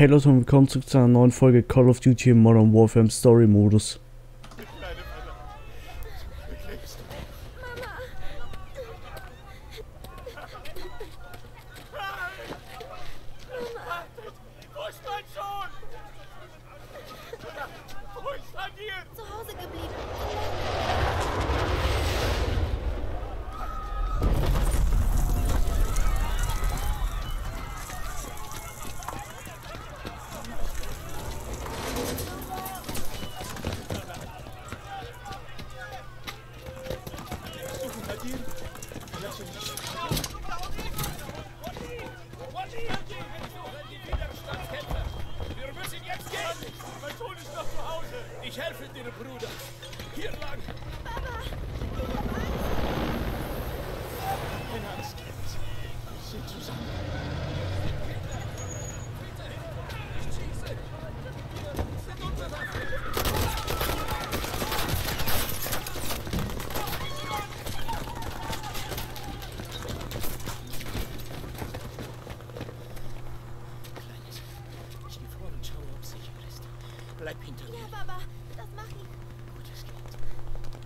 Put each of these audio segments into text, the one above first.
Hey Leute und willkommen zurück zu einer neuen Folge Call of Duty Modern Warfare im Story Modus. Wo ist mein Sohn? Wo ist er hier? zu Hause geblieben. Wir müssen jetzt gehen! Mein Sohn ist noch zu Hause! Ich helfe dir, Bruder! Hier lang! Keine Angst, Kind. Wir sind zusammen. Kleines, ich gehe vor und schaue, ob es sicher ist. Bleib hinter mir. Ja, Baba, das mach ich. Gutes Kind.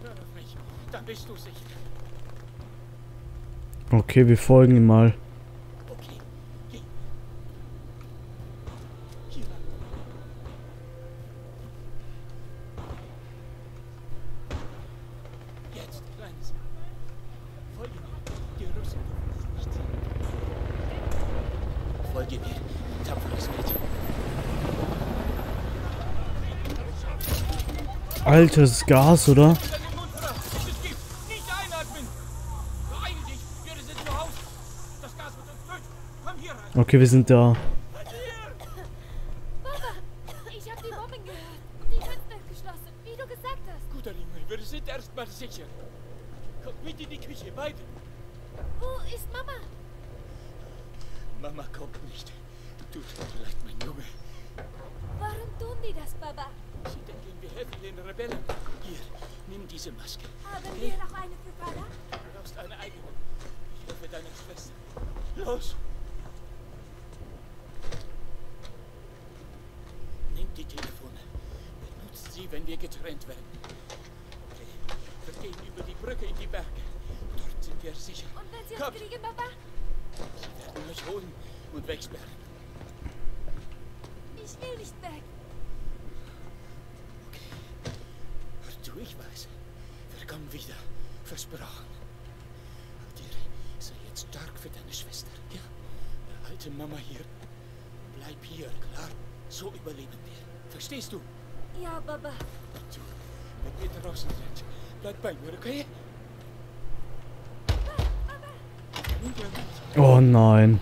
Hör auf mich. Dann bist du sicher. Okay, wir folgen ihm mal. Okay, geh. Hier lang. Jetzt, Kleines. Folge mir. Die Russen dürfen es nicht sehen. Folge mir, tapferes Mädchen. Alter, das ist Gas, oder? Deinen Mund frei. Dieses Gift nicht einatmen. Beeile dich. Wir sind zu Hause. Das Gas wird uns töten. Komm hier rein. Okay, wir sind da. Ich hab die Bomben gehört und die Fenster geschlossen, wie du gesagt hast. Guter Junge, wir sind erstmal sicher. Kommt mit in die Küche, beide. Wo ist Mama? Mama kommt nicht. Tut mir leid, mein Junge. Warum tun die das, Baba? Sie denken, wir helfen den Rebellen. Hier, nimm diese Maske. Haben wir noch eine für Baba? Du brauchst eine eigene. Ich helfe deiner Schwester. Los! Nimm die Telefone. Benutzt sie, wenn wir getrennt werden. Okay. Wir gehen über die Brücke in die Berge. Dort sind wir sicher. Und wenn sie Kommt. uns kriegen, Baba? Sie werden euch holen und wegsperren. Ich will nicht weg. Okay. Hör zu, ich weiß. Wir kommen wieder. Versprochen. Und ihr sei jetzt stark für deine Schwester. Ja? Behalte Mama hier. Bleib hier, klar? So überleben wir. Verstehst du? Ja, Baba. Und du, wenn wir draußen sind, bleib bei mir, okay? Oh nein.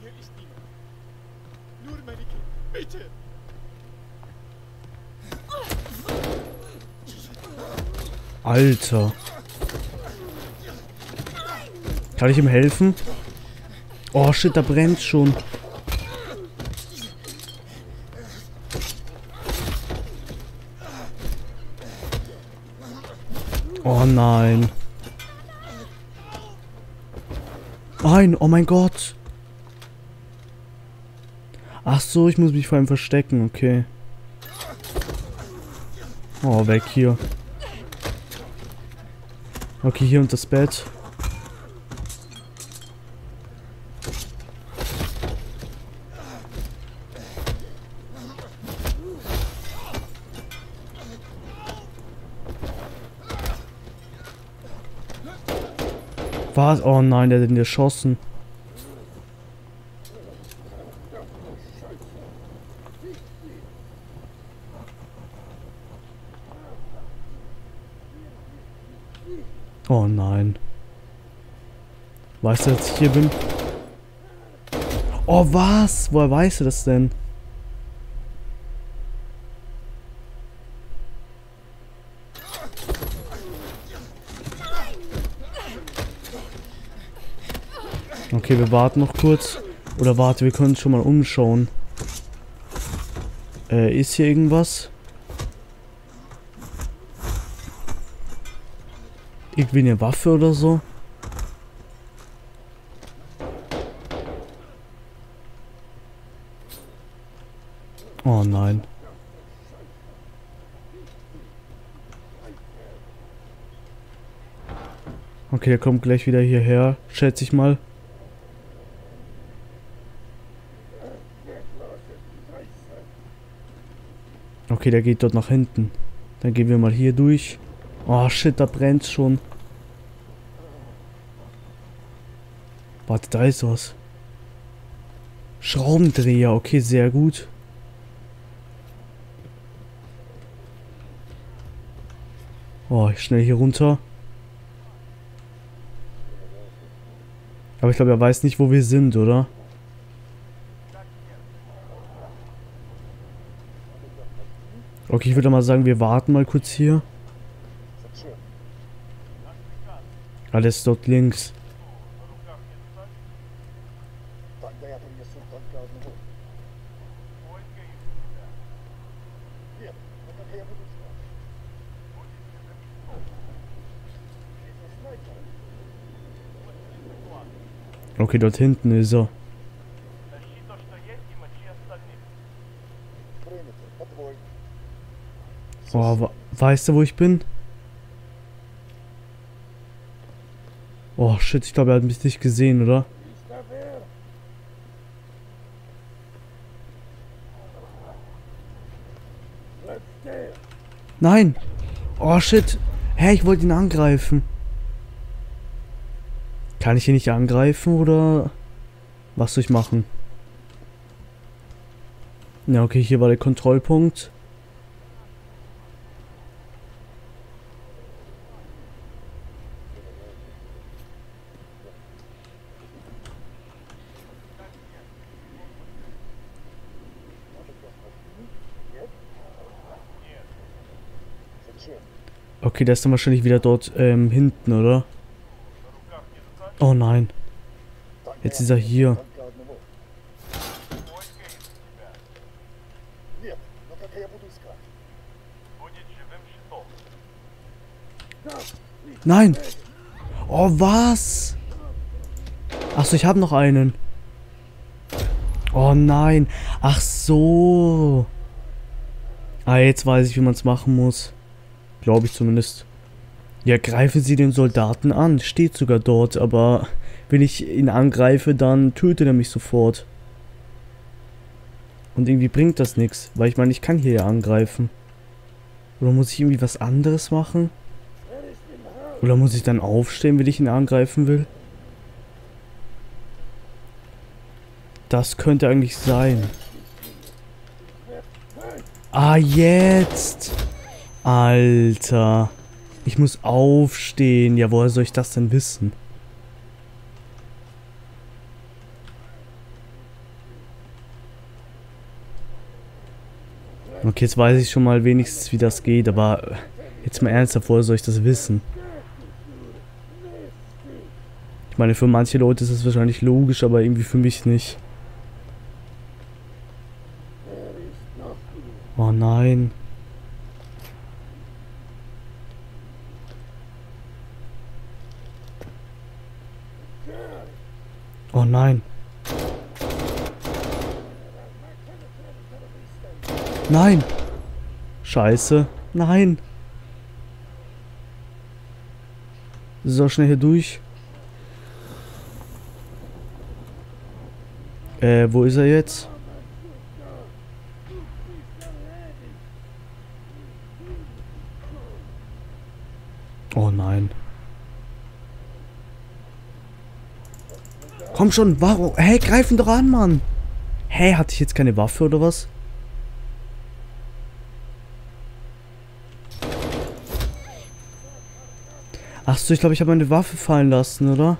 Hier ist niemand. Nur meine Kinder. Bitte! Alter. Kann ich ihm helfen? Oh shit, da brennt schon. Oh nein. Nein, oh mein Gott. Ach so, ich muss mich vor ihm verstecken, okay. Oh, weg hier. Okay, hier unter das Bett. Was? Oh nein, der hat ihn erschossen. Oh nein. Weißt du, dass ich hier bin? Oh, was? Woher weißt du das denn? Okay, wir warten noch kurz. Oder warte, wir können uns schon mal umschauen. Äh, ist hier irgendwas? Irgendwie eine Waffe oder so? Oh nein. Okay, der kommt gleich wieder hierher, schätze ich mal. Okay, der geht dort nach hinten. Dann gehen wir mal hier durch. Oh shit, da brennt schon. Warte, da ist was. Schraubendreher, okay, sehr gut. Oh, schnell hier runter. Aber ich glaube, er weiß nicht, wo wir sind, oder? Okay, ich würde mal sagen, wir warten mal kurz hier. Alles dort links. Okay, dort hinten ist er. Weißt du, wo ich bin? Oh, shit, ich glaube, er hat mich nicht gesehen, oder? Nein! Oh, shit! Hä, ich wollte ihn angreifen. Kann ich ihn nicht angreifen, oder... Was soll ich machen? Ja, okay, hier war der Kontrollpunkt. Okay, der ist dann wahrscheinlich wieder dort ähm, hinten, oder? Oh nein. Jetzt ist er hier. Nein! Oh, was? Achso, ich habe noch einen. Oh nein. Ach so. Ah, jetzt weiß ich, wie man es machen muss. Glaube ich zumindest. Ja, greifen Sie den Soldaten an. Steht sogar dort, aber wenn ich ihn angreife, dann tötet er mich sofort. Und irgendwie bringt das nichts, weil ich meine, ich kann hier ja angreifen. Oder muss ich irgendwie was anderes machen? Oder muss ich dann aufstehen, wenn ich ihn angreifen will? Das könnte eigentlich sein. Ah, jetzt! Alter. Ich muss aufstehen. Ja, woher soll ich das denn wissen? Okay, jetzt weiß ich schon mal wenigstens, wie das geht, aber jetzt mal ernsthaft, woher soll ich das wissen? Ich meine, für manche Leute ist das wahrscheinlich logisch, aber irgendwie für mich nicht. Oh nein. Oh nein. Nein. Scheiße. Nein. So, schnell hier durch. Äh, wo ist er jetzt? Oh nein. Komm schon, warum? Hey, greifen doch an, Mann. Hey, hatte ich jetzt keine Waffe oder was? Ach so, ich glaube, ich habe meine Waffe fallen lassen, oder?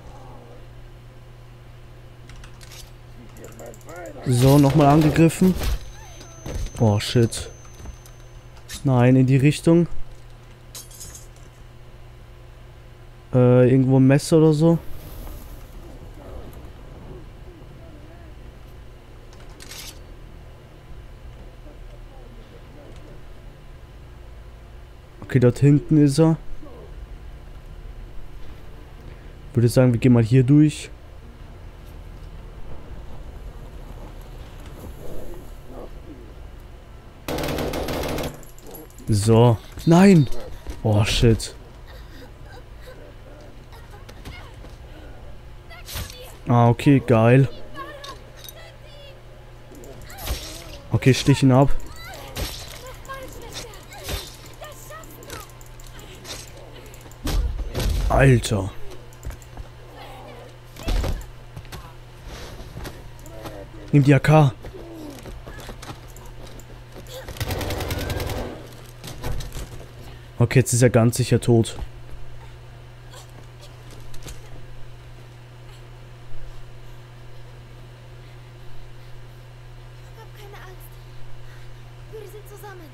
So, nochmal angegriffen. Oh, shit. Nein, in die Richtung. Äh, irgendwo ein Messer oder so. Okay, dort hinten ist er. Würde sagen, wir gehen mal hier durch. So. Nein! Oh, shit. Ah, okay, geil. Okay, stichen ab. Alter. Nimm die AK. Okay, jetzt ist er ganz sicher tot. Hab keine Angst. Wir sind zusammen.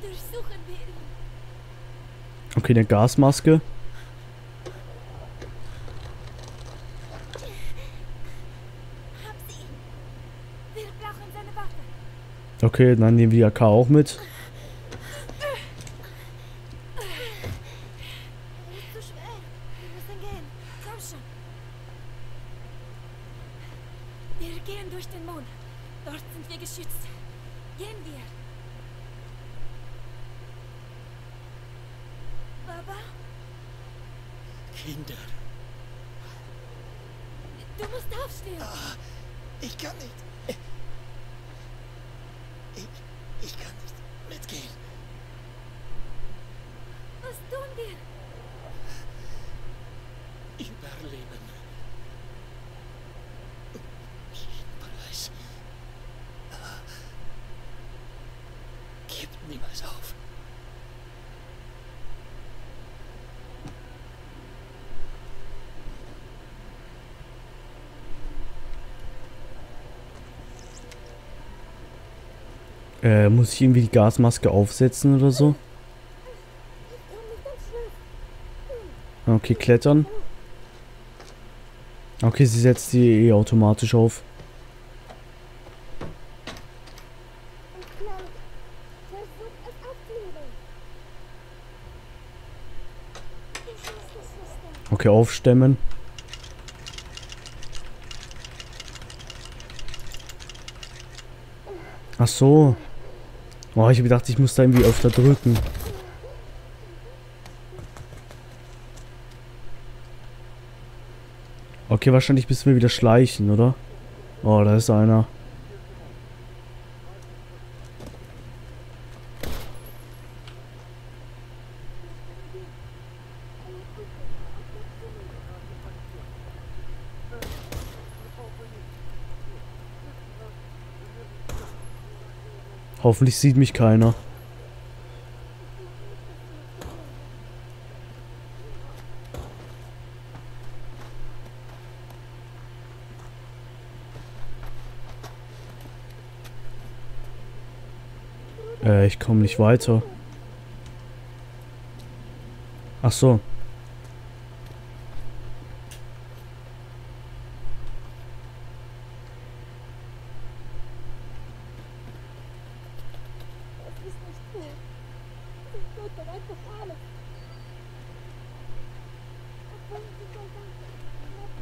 Durchsuchen wir ihn. Okay, eine Gasmaske. Okay, dann nehmen wir die AK auch mit. Wir gehen durch den Mond. Dort sind wir geschützt. Gehen wir. Baba, Kinder, du musst aufstehen. ich kann nicht. Ich, ich kann nicht mitgehen. Was tun wir? Äh, muss ich irgendwie die Gasmaske aufsetzen oder so? Okay, klettern. Okay, sie setzt die eh automatisch auf. Okay, aufstemmen. Ach so. Oh, ich hab gedacht, ich muss da irgendwie öfter drücken. Okay, wahrscheinlich müssen wir wieder schleichen, oder? Oh, da ist einer. Hoffentlich sieht mich keiner. Äh, ich komme nicht weiter. Ach so. Das ist nicht fair. Sie tut doch einfach alles. Obwohl sie so danke. Bleibt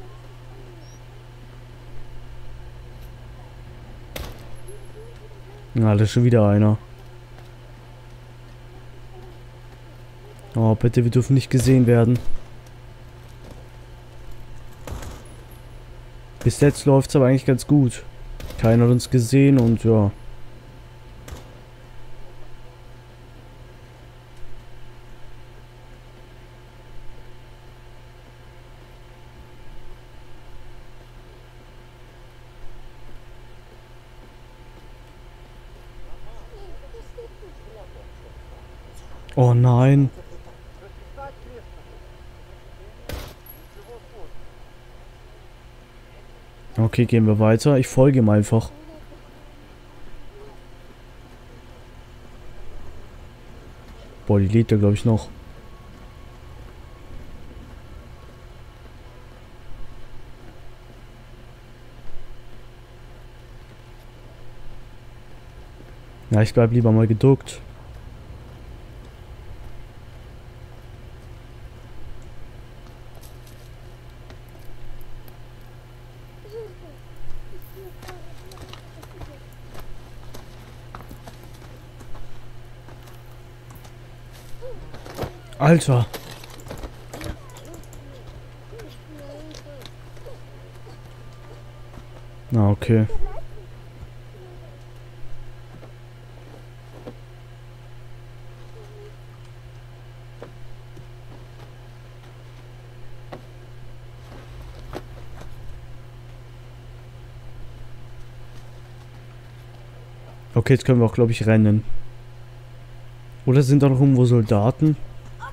uns da ist schon wieder einer. Oh, bitte, wir dürfen nicht gesehen werden. Bis jetzt läuft es aber eigentlich ganz gut. Keiner hat uns gesehen und ja. Oh nein. Okay, gehen wir weiter. Ich folge ihm einfach. Boah, die lebt ja, glaube ich, noch. Ja, ich bleib lieber mal geduckt. Alter. Na, okay. Okay, jetzt können wir auch, glaube ich, rennen. Oder sind da noch irgendwo Soldaten?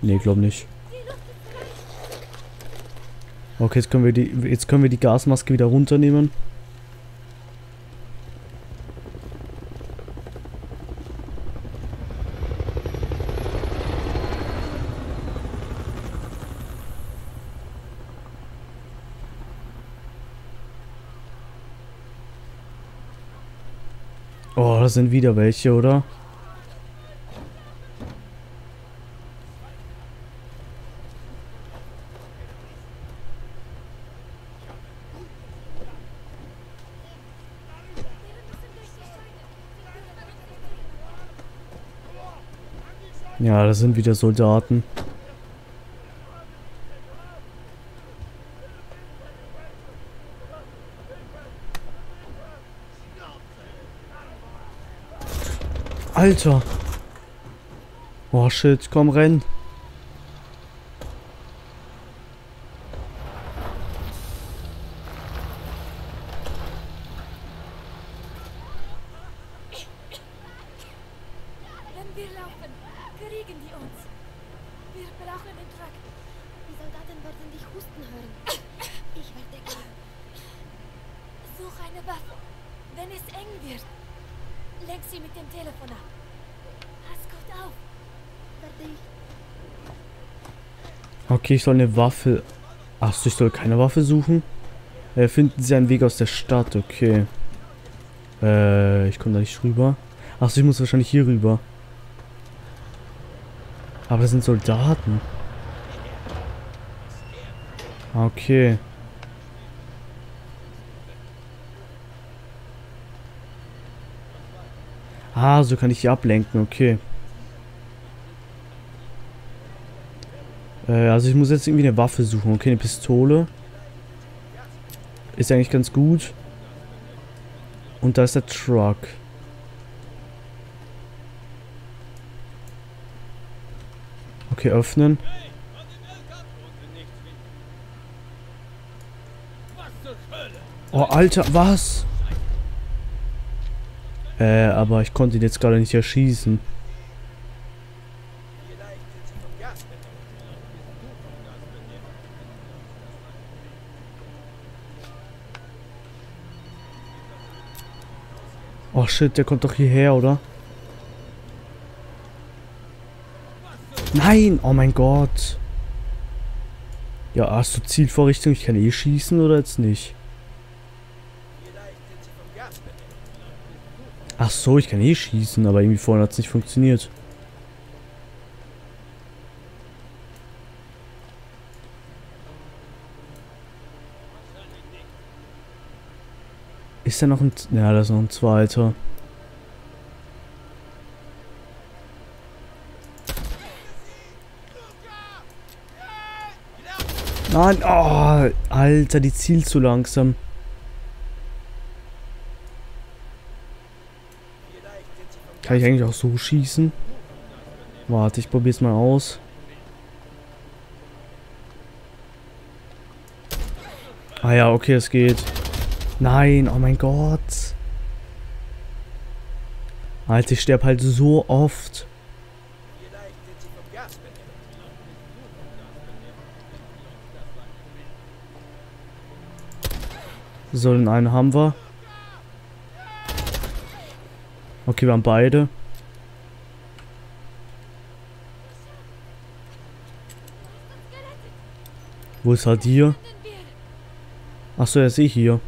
Nee, glaube nicht. Okay, jetzt können wir die jetzt können wir die Gasmaske wieder runternehmen. Oh, das sind wieder welche, oder? Ja, das sind wieder Soldaten. Alter. Oh shit, komm renn. Wenn wir laufen, kriegen die uns. Wir brauchen den Truck. Die Soldaten werden dich husten hören. Ich werde gehen. Such eine Waffe. Wenn es eng wird, lenk sie mit dem Telefon ab. Pass gut auf. Werde ich. Okay, ich soll eine Waffe... Achso, ich soll keine Waffe suchen? Äh, finden Sie einen Weg aus der Stadt, okay. Äh, ich komme da nicht rüber. Achso, ich muss wahrscheinlich hier rüber. Aber das sind Soldaten. Okay. Ah, so kann ich die ablenken, okay. Äh, also ich muss jetzt irgendwie eine Waffe suchen. Okay, eine Pistole. Ist eigentlich ganz gut. Und da ist der Truck. Okay, öffnen. Oh, Alter, was? Äh, aber ich konnte ihn jetzt gerade nicht erschießen. Oh shit, der kommt doch hierher, oder? Nein! Oh mein Gott. Ja, hast du Zielvorrichtung? Ich kann eh schießen oder jetzt nicht? Ach so, ich kann eh schießen, aber irgendwie vorhin hat es nicht funktioniert. Ist da noch ein... Ja, da ist noch ein zweiter. Nein, oh, Alter, die zielt zu langsam. Kann ich eigentlich auch so schießen? Warte, ich probier's mal aus. Ah ja, okay, es geht. Nein, oh mein Gott. Alter, ich sterbe halt so oft. So, den einen haben wir. Okay, wir haben beide. Wo ist halt hier? Achso, er sehe hier.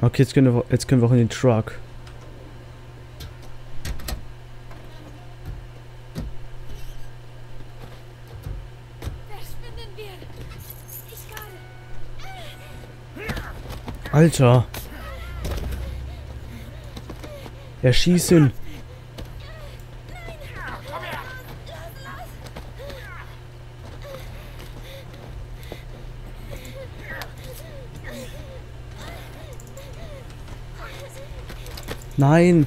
Okay, jetzt können, wir, jetzt können wir auch in den Truck. Verschwinden wir. Ich gerade. Nein.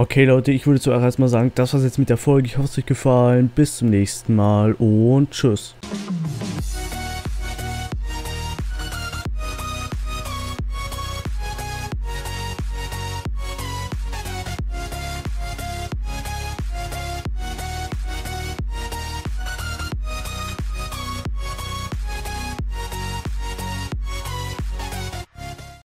Okay, Leute, ich würde zuerst mal sagen, das war's jetzt mit der Folge. Ich hoffe, es hat euch gefallen. Bis zum nächsten Mal und tschüss.